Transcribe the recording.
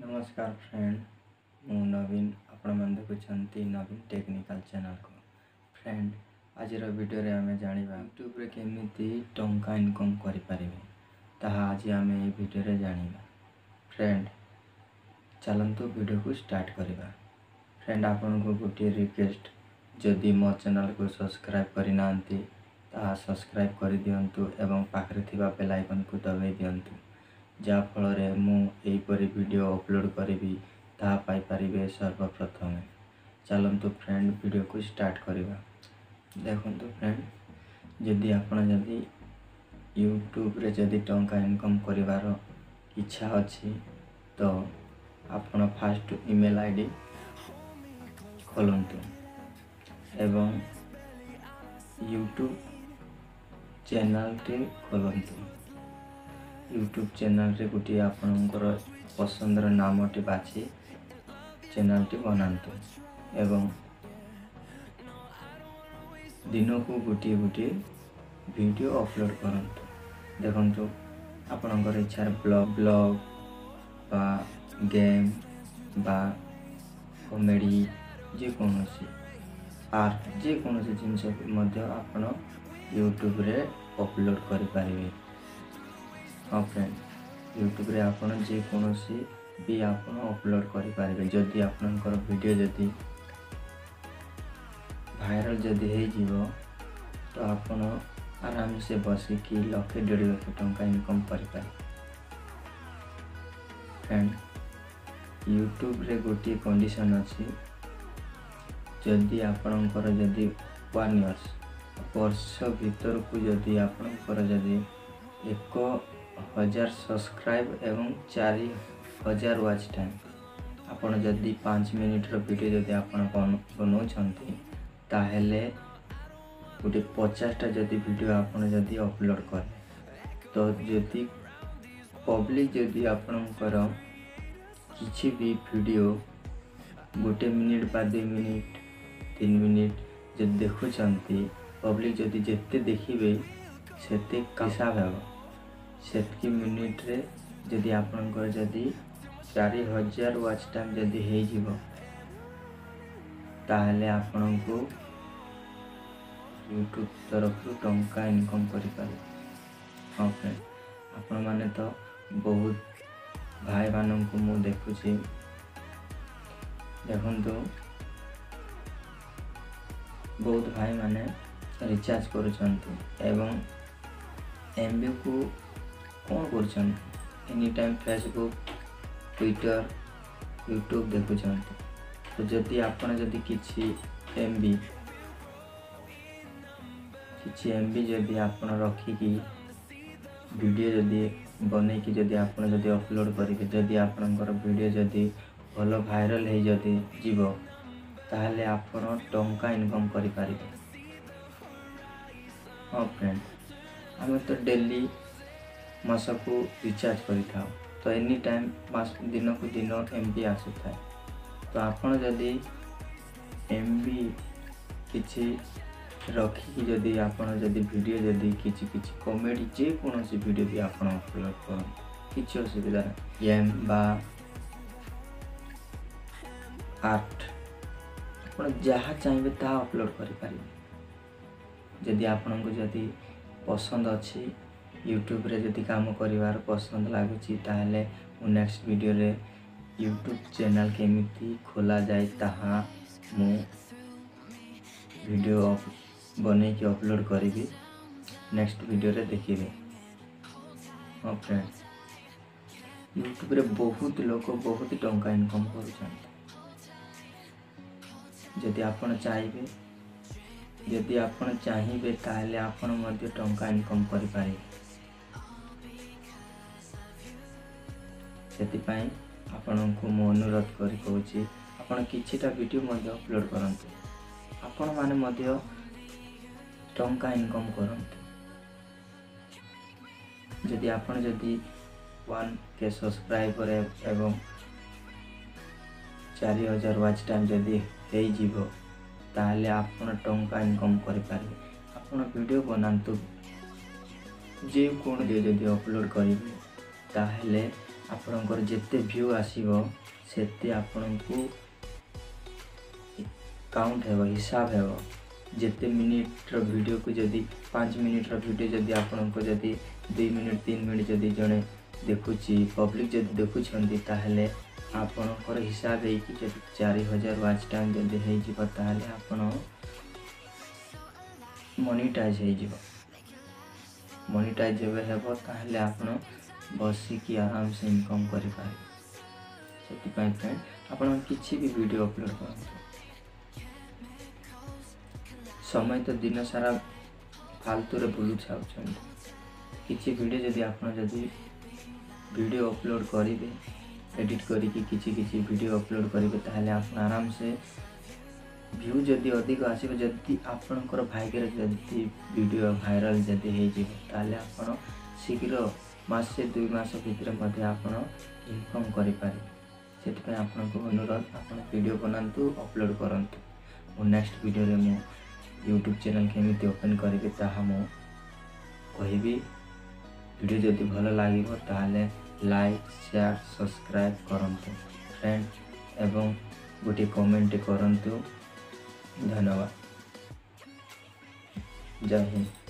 नमस्कार फ्रेंड ମୁଁ ନବୀନ ଆପଣମାନେ ଦେଖୁଛନ୍ତି ନବୀନ ଟେକ୍ନିକାଲ୍ ଚ୍ୟାନେଲ୍କୁ ଫ୍ରେଣ୍ଡ ଆଜିର ଭିଡ଼ିଓରେ ଆମେ ଜାଣିବା ୟୁଟ୍ୟୁବ୍ରେ କେମିତି ଟଙ୍କା ଇନକମ୍ କରିପାରିବେ ତାହା ଆଜି ଆମେ ଏହି ଭିଡ଼ିଓରେ ଜାଣିବା ଫ୍ରେଣ୍ଡ ଚାଲନ୍ତୁ ଭିଡ଼ିଓକୁ ଷ୍ଟାର୍ଟ କରିବା ଫ୍ରେଣ୍ଡ ଆପଣଙ୍କୁ ଗୋଟିଏ ରିକ୍ୱେଷ୍ଟ ଯଦି ମୋ ଚ୍ୟାନେଲ୍କୁ ସବସ୍କ୍ରାଇବ୍ କରିନାହାନ୍ତି ତାହା ସବସ୍କ୍ରାଇବ୍ କରିଦିଅନ୍ତୁ ଏବଂ ପାଖରେ ଥିବା ବେଲ୍ ଆଇକନ୍କୁ ଦବାଇ ଦିଅନ୍ତୁ ଯାହାଫଳରେ ମୁଁ ଏହିପରି ଭିଡ଼ିଓ ଅପଲୋଡ଼ କରିବି ତାହା ପାଇପାରିବେ ସର୍ବପ୍ରଥମେ ଚାଲନ୍ତୁ ଫ୍ରେଣ୍ଡ ଭିଡ଼ିଓକୁ ଷ୍ଟାର୍ଟ କରିବା ଦେଖନ୍ତୁ ଫ୍ରେଣ୍ଡ ଯଦି ଆପଣ ଯଦି ୟୁଟ୍ୟୁବରେ ଯଦି ଟଙ୍କା ଇନକମ୍ କରିବାର ଇଚ୍ଛା ଅଛି ତ ଆପଣ ଫାଷ୍ଟ ଇମେଲ୍ ଆଇ ଡ଼ି ଖୋଲନ୍ତୁ ଏବଂ ୟୁଟ୍ୟୁବ୍ ଚ୍ୟାନେଲ୍ଟି ଖୋଲନ୍ତୁ ୟୁଟ୍ୟୁବ୍ ଚ୍ୟାନେଲ୍ରେ ଗୋଟିଏ ଆପଣଙ୍କର ପସନ୍ଦର ନାମଟି ବାଛି ଚ୍ୟାନେଲ୍ଟି ବନାନ୍ତୁ ଏବଂ ଦିନକୁ ଗୋଟିଏ ଗୋଟିଏ ଭିଡ଼ିଓ ଅପଲୋଡ଼ କରନ୍ତୁ ଦେଖନ୍ତୁ ଆପଣଙ୍କର ଇଚ୍ଛାରେ ବ୍ଲଗ୍ ବ୍ଲଗ୍ ବା ଗେମ୍ ବା କମେଡ଼ି ଯେକୌଣସି ଆର୍ଟ ଯେକୌଣସି ଜିନିଷ ମଧ୍ୟ ଆପଣ ୟୁଟ୍ୟୁବରେ ଅପଲୋଡ଼ କରିପାରିବେ ହଁ ଫ୍ରେଣ୍ଡ ୟୁଟ୍ୟୁବରେ ଆପଣ ଯେକୌଣସି ବି ଆପଣ ଅପଲୋଡ଼ କରିପାରିବେ ଯଦି ଆପଣଙ୍କର ଭିଡ଼ିଓ ଯଦି ଭାଇରାଲ ଯଦି ହେଇଯିବ ତ ଆପଣ ଆରାମସେ ବସିକି ଲକ୍ଷେ ଦେଢ଼ ଲକ୍ଷ ଟଙ୍କା ଇନକମ୍ କରିପାରିବେ ଫ୍ରେଣ୍ଡ ୟୁଟ୍ୟୁବରେ ଗୋଟିଏ କଣ୍ଡିସନ୍ ଅଛି ଯଦି ଆପଣଙ୍କର ଯଦି ୱାନ୍ ଇୟର୍ସ ବର୍ଷ ଭିତରକୁ ଯଦି ଆପଣଙ୍କର ଯଦି ଏକ ହଜାର ସବସ୍କ୍ରାଇବ୍ ଏବଂ ଚାରି ହଜାର ୱାଚ୍ ଟାଇମ୍ ଆପଣ ଯଦି ପାଞ୍ଚ ମିନିଟ୍ର ଭିଡ଼ିଓ ଯଦି ଆପଣ ବନାଉଛନ୍ତି ତାହେଲେ ଗୋଟେ ପଚାଶଟା ଯଦି ଭିଡ଼ିଓ ଆପଣ ଯଦି ଅପଲୋଡ଼ କଲେ ତ ଯଦି ପବ୍ଲିକ୍ ଯଦି ଆପଣଙ୍କର କିଛି ବି ଭିଡ଼ିଓ ଗୋଟେ ମିନିଟ୍ ବା ଦୁଇ ମିନିଟ୍ ତିନି ମିନିଟ୍ ଯଦି ଦେଖୁଛନ୍ତି ପବ୍ଲିକ୍ ଯଦି ଯେତେ ଦେଖିବେ ସେତେ ହିସାବ ହେବ ସେତ୍କି ମିନିଟ୍ରେ ଯଦି ଆପଣଙ୍କର ଯଦି ଚାରି ହଜାର ୱାଚ୍ ଟାଇମ୍ ଯଦି ହେଇଯିବ ତାହେଲେ ଆପଣଙ୍କୁ ୟୁଟ୍ୟୁବ୍ ତରଫରୁ ଟଙ୍କା ଇନକମ୍ କରିପାରିବେ ହଁ ଫ୍ରେଣ୍ଡ ଆପଣମାନେ ତ ବହୁତ ଭାଇମାନଙ୍କୁ ମୁଁ ଦେଖୁଛି ଦେଖନ୍ତୁ ବହୁତ ଭାଇମାନେ ରିଚାର୍ଜ କରୁଛନ୍ତି ଏବଂ ଏମ୍ବିକୁ କ'ଣ କରୁଛନ୍ any time Facebook Twitter YouTube ଦେଖୁଛନ୍ତି ତ ଯଦି ଆପଣ ଯଦି କିଛି ଏମ୍ ବି କିଛି ଏମ୍ ବି ଯଦି ଆପଣ ରଖିକି ଭିଡ଼ିଓ ଯଦି ବନେଇକି ଯଦି ଆପଣ ଯଦି ଅପଲୋଡ଼ କରିବେ ଯଦି ଆପଣଙ୍କର ଭିଡ଼ିଓ ଯଦି ଭଲ ଭାଇରାଲ୍ ହେଇ ଯଦି ଯିବ ତାହେଲେ ଆପଣ ଟଙ୍କା ଇନକମ୍ କରିପାରିବେ ହଁ ଫ୍ରେଣ୍ଡ ଆମେ ତ ଡେଲି ମାସକୁ ରିଚାର୍ଜ କରିଥାଉ ତ ଏନି ଟାଇମ୍ ମାସ ଦିନକୁ ଦିନ ଏମ୍ ବି ଆସୁଥାଏ ତ ଆପଣ ଯଦି ଏମ୍ ବି କିଛି ରଖିକି ଯଦି ଆପଣ ଯଦି ଭିଡ଼ିଓ ଯଦି କିଛି କିଛି କମେଡ଼ି ଯେକୌଣସି ଭିଡ଼ିଓ ବି ଆପଣ ଅପଲୋଡ଼ କରନ୍ତୁ କିଛି ଅସୁବିଧା ନାହିଁ ଗେମ୍ ବା ଆର୍ଟ ଆପଣ ଯାହା ଚାହିଁବେ ତାହା ଅପଲୋଡ଼ କରିପାରିବେ ଯଦି ଆପଣଙ୍କୁ ଯଦି ପସନ୍ଦ ଅଛି ୟୁଟ୍ୟୁବରେ ଯଦି କାମ କରିବାର ପସନ୍ଦ ଲାଗୁଛି ତାହେଲେ ମୁଁ ନେକ୍ସଟ ଭିଡ଼ିଓରେ ୟୁଟ୍ୟୁବ୍ ଚ୍ୟାନେଲ୍ କେମିତି ଖୋଲାଯାଏ ତାହା ମୁଁ ଭିଡ଼ିଓ ବନେଇକି ଅପଲୋଡ଼ କରିବି ନେକ୍ସଟ ଭିଡ଼ିଓରେ ଦେଖିବି ହଁ ଫ୍ରେଣ୍ଡସ୍ ୟୁଟ୍ୟୁବରେ ବହୁତ ଲୋକ ବହୁତ ଟଙ୍କା ଇନକମ୍ କରୁଛନ୍ତି ଯଦି ଆପଣ ଚାହିଁବେ ଯଦି ଆପଣ ଚାହିଁବେ ତାହେଲେ ଆପଣ ମଧ୍ୟ ଟଙ୍କା ଇନକମ୍ କରିପାରିବେ ସେଥିପାଇଁ ଆପଣଙ୍କୁ ମୁଁ ଅନୁରୋଧ କରି କହୁଛି ଆପଣ କିଛିଟା ଭିଡ଼ିଓ ମଧ୍ୟ ଅପଲୋଡ଼ କରନ୍ତୁ ଆପଣମାନେ ମଧ୍ୟ ଟଙ୍କା ଇନକମ୍ କରନ୍ତୁ ଯଦି ଆପଣ ଯଦି ୱାନ୍ କେ ସବସ୍କ୍ରାଇବର ଏବଂ ଚାରି ହଜାର ୱାଚ୍ ଟାଇମ୍ ଯଦି ହେଇଯିବ ତାହେଲେ ଆପଣ ଟଙ୍କା ଇନକମ୍ କରିପାରିବେ ଆପଣ ଭିଡ଼ିଓ ବନାନ୍ତୁ ଯେକୌଣସି ଯଦି ଅପଲୋଡ଼ କରିବେ ତାହେଲେ ଆପଣଙ୍କର ଯେତେ ଭ୍ୟୁ ଆସିବ ସେତେ ଆପଣଙ୍କୁ କାଉଣ୍ଟ ହେବ ହିସାବ ହେବ ଯେତେ ମିନିଟ୍ର ଭିଡ଼ିଓକୁ ଯଦି ପାଞ୍ଚ ମିନିଟ୍ର ଭିଡ଼ିଓ ଯଦି ଆପଣଙ୍କ ଯଦି ଦୁଇ ମିନିଟ୍ ତିନି ମିନିଟ୍ ଯଦି ଜଣେ ଦେଖୁଛି ପବ୍ଲିକ୍ ଯଦି ଦେଖୁଛନ୍ତି ତାହେଲେ ଆପଣଙ୍କର ହିସାବ ହେଇକି ଯଦି ଚାରି ହଜାର ୱାଚ୍ ଟାଇମ୍ ଯଦି ହେଇଯିବ ତାହେଲେ ଆପଣ ମନିଟାଇଜ୍ ହେଇଯିବ ମନିଟାଇଜ୍ ଯେବେ ହେବ ତାହେଲେ ଆପଣ ବସିକି ଆରାମସେ ଇନକମ୍ କରିପାରିବେ ସେଥିପାଇଁ ଫ୍ରେଣ୍ଡ ଆପଣ କିଛି ବି ଭିଡ଼ିଓ ଅପଲୋଡ଼ କରନ୍ତୁ ସମୟ ତ ଦିନ ସାରା ଫାଲତୁରେ ବୁଲୁଛାଉଛନ୍ତି କିଛି ଭିଡ଼ିଓ ଯଦି ଆପଣ ଯଦି ଭିଡ଼ିଓ ଅପଲୋଡ଼ କରିବେ ଏଡ଼ିଟ୍ କରିକି କିଛି କିଛି ଭିଡ଼ିଓ ଅପଲୋଡ଼ କରିବେ ତାହେଲେ ଆପଣ ଆରାମସେ ଭିୟୁ ଯଦି ଅଧିକ ଆସିବ ଯଦି ଆପଣଙ୍କର ଭାଗ୍ୟରେ ଯଦି ଭିଡ଼ିଓ ଭାଇରାଲ୍ ଯଦି ହେଇଯିବ ତାହେଲେ ଆପଣ ଶୀଘ୍ର ମାସେ ଦୁଇ ମାସ ଭିତରେ ମଧ୍ୟ ଆପଣ ଇନକମ୍ କରିପାରିବେ ସେଥିପାଇଁ ଆପଣଙ୍କୁ ଅନୁରୋଧ ଆପଣ ଭିଡ଼ିଓ ବନାନ୍ତୁ ଅପଲୋଡ଼ କରନ୍ତୁ ମୁଁ ନେକ୍ସଟ ଭିଡ଼ିଓରେ ମୁଁ ୟୁଟ୍ୟୁବ୍ ଚ୍ୟାନେଲ୍ କେମିତି ଓପେନ୍ କରିବି ତାହା ମୁଁ କହିବି ଭିଡ଼ିଓ ଯଦି ଭଲ ଲାଗିବ ତାହେଲେ ଲାଇକ୍ ସେୟାର ସବସ୍କ୍ରାଇବ୍ କରନ୍ତୁ ଫ୍ରେଣ୍ଡ ଏବଂ ଗୋଟିଏ କମେଣ୍ଟ କରନ୍ତୁ ଧନ୍ୟବାଦ ଜୟ ହିନ୍ଦ